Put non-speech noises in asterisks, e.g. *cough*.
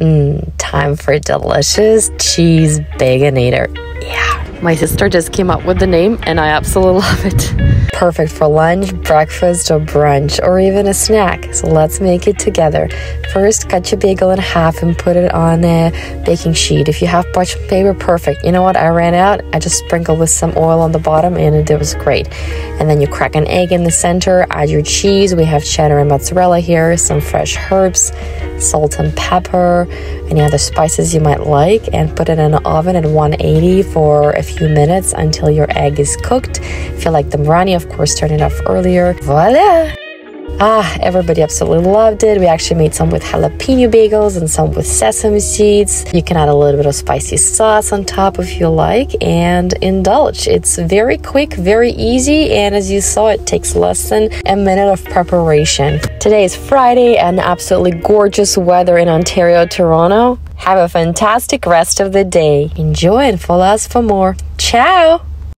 Mmm, time for delicious cheese beggonator. Yeah. My sister just came up with the name and I absolutely *laughs* love it. Perfect for lunch, breakfast, or brunch, or even a snack. So let's make it together. First, cut your bagel in half and put it on a baking sheet. If you have parchment paper, perfect. You know what? I ran out. I just sprinkled with some oil on the bottom and it was great. And then you crack an egg in the center, add your cheese. We have cheddar and mozzarella here, some fresh herbs, salt and pepper, any other spices you might like, and put it in an oven at 180 for a few minutes until your egg is cooked. If you like them runny, of course, turn it off earlier. Voila! Ah, everybody absolutely loved it. We actually made some with jalapeno bagels and some with sesame seeds. You can add a little bit of spicy sauce on top if you like and indulge. It's very quick, very easy, and as you saw, it takes less than a minute of preparation. Today is Friday and absolutely gorgeous weather in Ontario, Toronto. Have a fantastic rest of the day. Enjoy and follow us for more. Ciao!